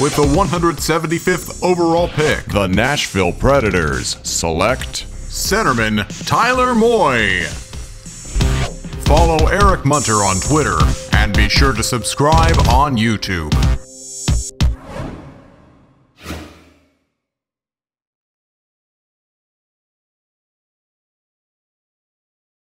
With the 175th overall pick, The Nashville Predators select centerman Tyler Moy. Follow Eric Munter on Twitter and be sure to subscribe on YouTube.